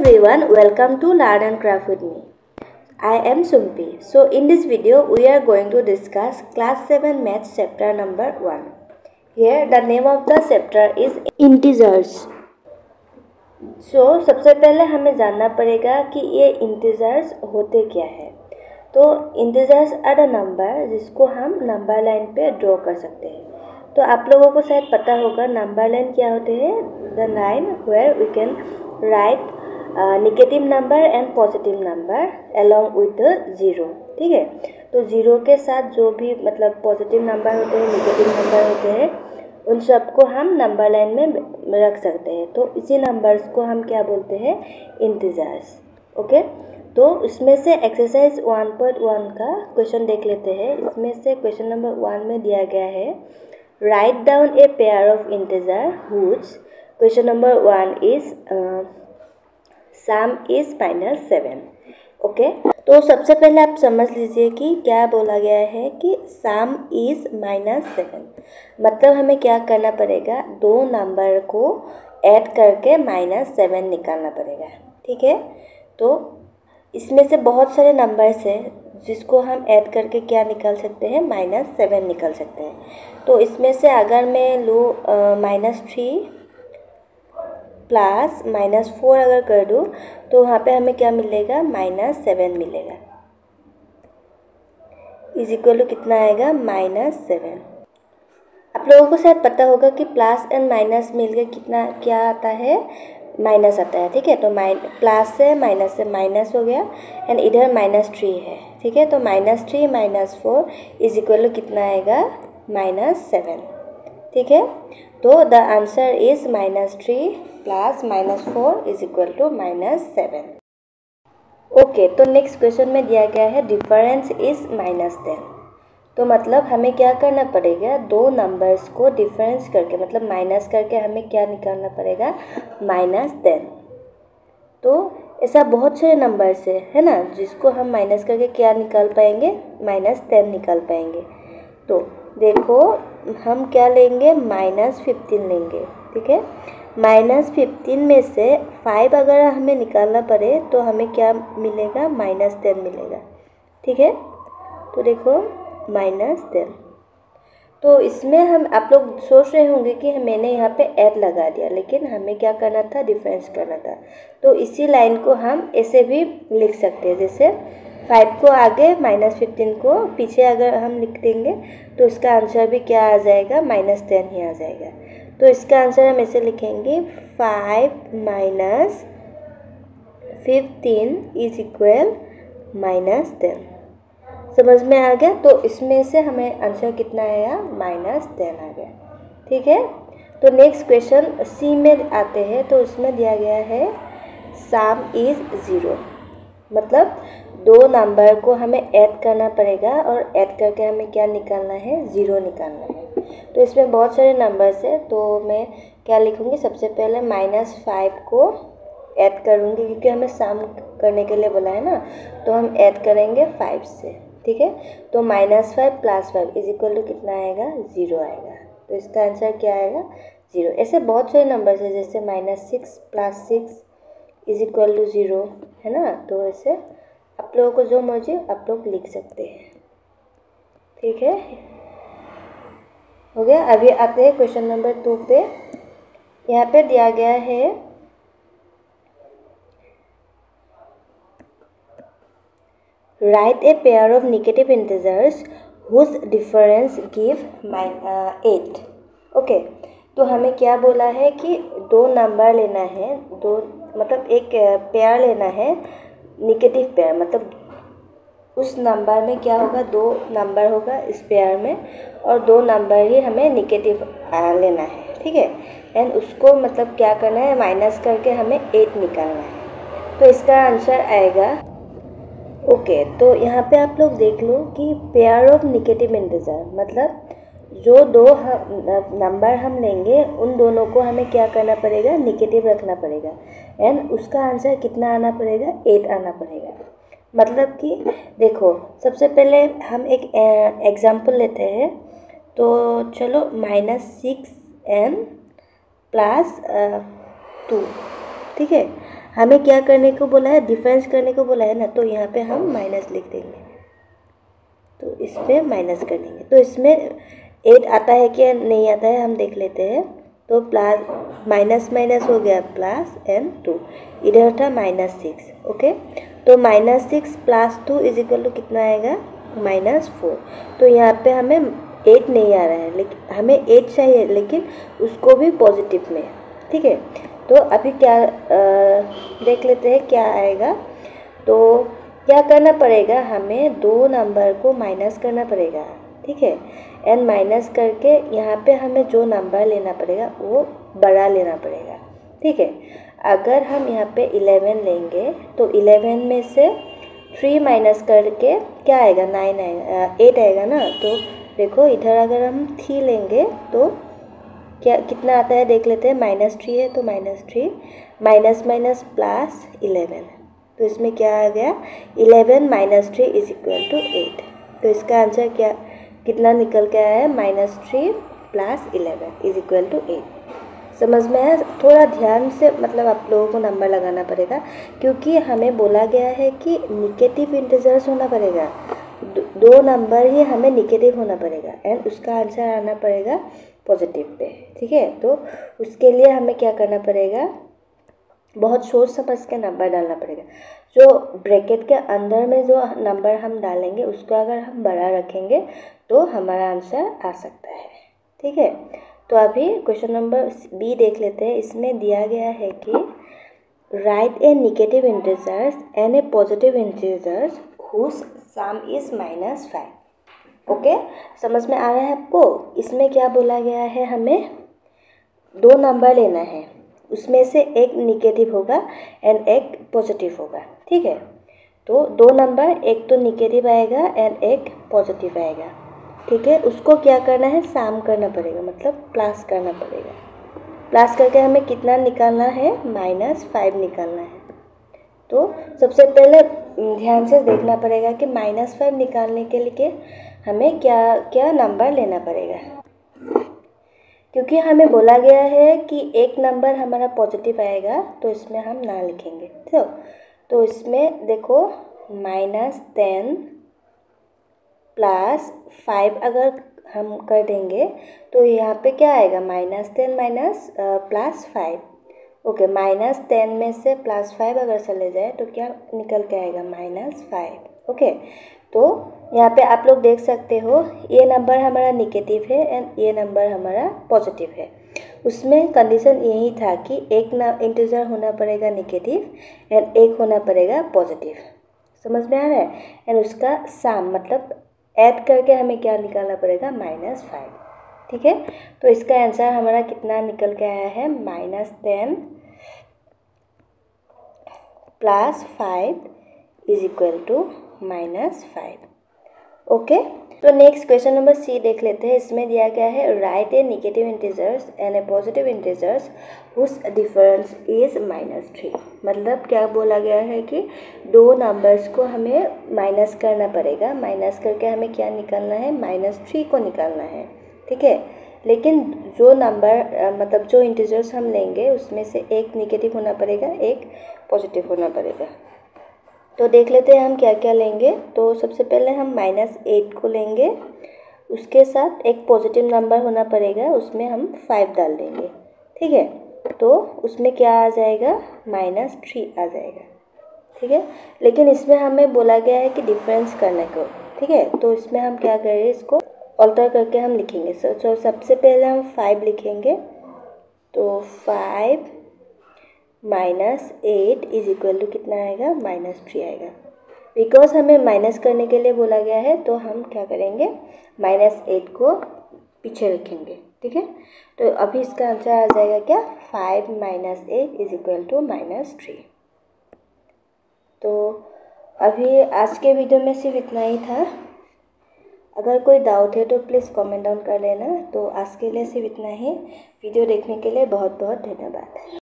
everyone welcome to learn and craft with me i am sumpi so in this video we are going to discuss class 7 maths chapter number 1 here the name of the chapter is integers so सबसे पहले हमें जानना पड़ेगा कि ये integers होते क्या है तो इंटीजर्स आर द नंबर जिसको हम नंबर लाइन पे ड्रॉ कर सकते हैं तो आप लोगों को शायद पता होगा नंबर लाइन क्या होते हैं the line where we can write negative number and positive number along with zero ठीक है? तो ज़ीरो के साथ जो भी मतलब पॉजिटिव नंबर होते हैं निगेटिव नंबर होते हैं, उन सबको हम नंबर लाइन में रख सकते हैं। तो इसी नंबर्स को हम क्या बोलते हैं? Integers okay? तो इसमें से एक्सरसाइज वन पॉइंट वन का क्वेश्चन देख लेते हैं। इसमें से क्वेश्चन नंबर वन में दिया गया है write down a pair of integer whose question number one is sum is final seven okay तो सबसे पहले आप समझ लीजिए कि क्या बोला गया है कि सम इज़ माइनस सेवन मतलब हमें क्या करना पड़ेगा? दो नंबर को ऐड करके माइनस सेवन निकालना पड़ेगा। ठीक है? तो इसमें से बहुत सारे नंबर्स हैं जिसको हम ऐड करके क्या निकाल सकते हैं? माइनस सेवन निकाल सकते हैं। तो इसमें से अगर मैं लूँ minus three plus minus four अगर कर दूँ तो वहाँ पे हमें क्या मिलेगा? माइनस सेवन मिलेगा। इज़ इक्वल टू कितना आएगा? माइनस सेवन आप लोगों को शायद पता होगा कि प्लस एंड माइनस मिलकर कितना, क्या आता है? माइनस आता है, ठीक है? तो माइन प्लस से माइनस से माइनस हो गया। एंड इधर माइनस थ्री है, ठीक है? तो minus three minus four is equal to कितना आएगा? माइनस सेवन ठीक है? तो the answer is minus three plus minus four is equal to minus seven okay तो नेक्स्ट क्वेश्चन में दिया गया है डिफरेंस इज़ माइनस टेन तो मतलब हमें क्या करना पड़ेगा? दो नंबर्स को डिफरेंस करके मतलब माइनस करके हमें क्या निकालना पड़ेगा? माइनस टेन तो ऐसा बहुत सारे नंबर्स है है ना? जिसको हम माइनस करके क्या निकाल पाएँगे? माइनस टेन निकाल पाएँगे. तो देखो, हम क्या लेंगे? माइनस फिफ्टीन लेंगे, ठीक है? माइनस फिफ्टीन में से फाइव अगर हमें निकालना पड़े तो हमें क्या मिलेगा? माइनस टेन मिलेगा, ठीक है? तो देखो, माइनस टेन। तो इसमें हम, आप लोग सोच रहे होंगे कि मैंने यहाँ पे ऐड लगा दिया, लेकिन हमें क्या करना था? डिफरेंस करना था। तो इसी लाइन को हम ऐसे भी लिख सकते हैं, जैसे फाइव को आगे माइनस फिफ्टीन को पीछे अगर हम लिख देंगे तो इसका आंसर भी क्या आ जाएगा? माइनस टेन ही आ जाएगा। तो इसका आंसर हम ऐसे लिखेंगे five minus fifteen is equal minus ten समझ में आ गया? तो इसमें से हमें आंसर कितना आया? माइनस टेन आ गया। ठीक है? तो नेक्स्ट क्वेश्चन सी में आते हैं तो उसमें दिया गया है साम इज़ ज़ीरो मतलब दो नंबर को हमें ऐड करना पड़ेगा और ऐड करके हमें क्या निकालना है? ज़ीरो निकालना है। तो इसमें बहुत सारे नंबर्स है तो मैं क्या लिखूँगी? सबसे पहले माइनस फाइव को ऐड करूँगी, क्योंकि हमें सम करने के लिए बोला है ना तो हम ऐड करेंगे फाइव से, ठीक है? तो minus five plus five is equal to कितना आएगा? ज़ीरो आएगा। तो इसका आंसर क्या आएगा? ज़ीरो ऐसे बहुत सारे नंबर्स है, जैसे minus six plus six is equal to zero है ना? तो ऐसे आप लोगों को जो मर्ज़ी आप लोग लिख सकते हैं। ठीक है? हो गया? अभी आते हैं क्वेश्चन नंबर टू पे यहाँ पे दिया गया है। Write a pair of negative integers whose difference give eight okay तो हमें क्या बोला है कि दो नंबर लेना है, दो मतलब एक पेयर लेना है निगेटिव पेयर मतलब उस नंबर में क्या होगा? दो नंबर होगा इस पेयर में और दो नंबर ही हमें निगेटिव लेना है ठीक है? एंड उसको मतलब क्या करना है? माइनस करके हमें एट निकालना है। तो इसका आंसर आएगा। ओके okay, तो यहाँ पे आप लोग देख लो कि पेयर ऑफ़ निगेटिव इंटीजर मतलब जो दो हम नंबर हम लेंगे, उन दोनों को हमें क्या करना पड़ेगा? निगेटिव रखना पड़ेगा। एंड उसका आंसर कितना आना पड़ेगा? एट आना पड़ेगा। मतलब कि, देखो, सबसे पहले हम एक एग्जांपल लेते हैं। तो चलो minus six M plus two ठीक है? हमें क्या करने को बोला है? डिफरेंस करने को बोला है ना? तो यहाँ पे हम माइनस लिख देंगे। तो इसमें माइनस कर देंगे। तो इसमें एट आता है कि नहीं आता है हम देख लेते हैं। तो प्लस माइनस माइनस हो गया प्लस एंड टू। इधर था माइनस सिक्स ओके? तो minus six plus two is equal to कितना आएगा? Minus four. तो यहाँ पे हमें एट नहीं आ रहा है लेकिन हमें एट चाहिए लेकिन उसको भी पॉजिटिव में। ठीक है? तो अभी क्या आ, देख लेते हैं क्या आएगा। तो क्या करना पड़ेगा? हमें दो नंबर को माइनस करना पड़ेगा। ठीक है? एन माइनस करके यहाँ पे हमें जो नंबर लेना पड़ेगा, वो बड़ा लेना पड़ेगा। ठीक है? अगर हम यहाँ पे इलेवन लेंगे तो इलेवन में से थ्री माइनस करके क्या आएगा? नाइन आएगा एट आएगा ना? तो देखो, इधर अगर हम थ्री लेंगे तो क्या, कितना आता है? देख लेते हैं माइनस थ्री है तो minus three minus minus plus eleven तो इसमें क्या आ गया? Eleven minus three is equal to eight तो इसका आंसर क्या कितना निकल के आया है? Minus three plus eleven is equal to eight. समझ में आया? थोड़ा ध्यान से मतलब आप लोगों को नंबर लगाना पड़ेगा, क्योंकि हमें बोला गया है कि निगेटिव इंटीजर्स होना पड़ेगा। दो नंबर ही हमें निगेटिव होना पड़ेगा एंड उसका आंसर आना पड़ेगा पॉजिटिव पे, ठीक है? तो उसके लिए हमें क्या करना पड़ेगा? बहुत सोच समझ के नंबर डालना पड़ेगा। जो ब्रैकेट के अंदर में जो नंबर हम डालेंगे, उसको अगर हम बड़ा रखेंगे तो हमारा आंसर आ सकता है। ठीक है? तो अभी क्वेश्चन नंबर बी देख लेते हैं। इसमें दिया गया है कि write a negative integers and a positive integers whose sum is minus five okay समझ में आ रहा है आपको? इसमें क्या बोला गया है हमें? दो नंबर लेना है। उसमें से एक निगेटिव होगा एंड एक पॉजिटिव होगा, ठीक है? तो दो नंबर एक तो निगेटिव आएगा एंड एक पॉजिटिव आएगा, ठीक है? उसको क्या करना है? साम करना पड़ेगा मतलब प्लस करना पड़ेगा। प्लस करके हमें कितना निकालना है? माइनस फाइव निकालना है। तो सबसे पहले ध्यान से देखना पड़ेगा कि माइनस फाइव निकालने के लिए हमें क्या क्या नंबर लेना पड़ेगा। क्योंकि हमें बोला गया है कि एक नंबर हमारा पॉजिटिव आएगा तो इसमें हम ना लिखेंगे। तो तो इसमें देखो माइनस टेन प्लस फाइव अगर हम कर देंगे तो यहाँ पे क्या आएगा? Minus ten minus plus five okay minus ten में से प्लस फाइव अगर चले जाए तो क्या निकल के आएगा? माइनस फाइव ओके तो यहाँ पे आप लोग देख सकते हो, ये नंबर हमारा निगेटिव है एंड ये नंबर हमारा पॉजिटिव है। उसमें कंडीशन यही था कि एक ना इंटीजर होना पड़ेगा निगेटिव एंड एक होना पड़ेगा पॉजिटिव समझ में आ रहा है? एंड उसका साम मतलब ऐड करके हमें क्या निकालना पड़ेगा? माइनस फाइव ठीक है? तो इसका आंसर हमारा कितना निकल के आया है? Minus ten plus five is equal to minus five okay तो नेक्स्ट क्वेश्चन नंबर सी देख लेते हैं। इसमें दिया गया है write a negative integers and a positive integers whose difference is minus three मतलब क्या बोला गया है कि दो नंबर्स को हमें माइनस करना पड़ेगा। माइनस करके हमें क्या निकालना है? माइनस थ्री को निकालना है। ठीक है? लेकिन जो नंबर मतलब जो इंटीजर्स हम लेंगे, उसमें से एक निगेटिव होना पड़ेगा, एक पॉजिटिव होना पड़ेगा। तो देख लेते हैं हम क्या क्या लेंगे। तो सबसे पहले हम माइनस एट को लेंगे। उसके साथ एक पॉजिटिव नंबर होना पड़ेगा, उसमें हम फाइव डाल देंगे। ठीक है? तो उसमें क्या आ जाएगा? माइनस थ्री आ जाएगा। ठीक है? लेकिन इसमें हमें बोला गया है कि डिफरेंस करने को। ठीक है? तो इसमें हम क्या करें? इसको ऑल्टर करके हम लिखेंगे। सो सबसे पहले हम फाइव लिखेंगे। तो five minus eight is equal to कितना आएगा? माइनस थ्री आएगा। बिकॉज़ हमें माइनस करने के लिए बोला गया है तो हम क्या करेंगे? माइनस एट को पीछे रखेंगे, ठीक है? तो अभी इसका आंसर आ जाएगा क्या? Five minus eight is equal to minus three. तो अभी आज के वीडियो में सिर्फ़ इतना ही था। अगर कोई डाउट है तो प्लीज़ कमेंट डाउन कर लेना। तो आज के लिए सिर्फ़ इतना ही। वीडियो देखने के लिए बहुत बहुत धन्यवाद।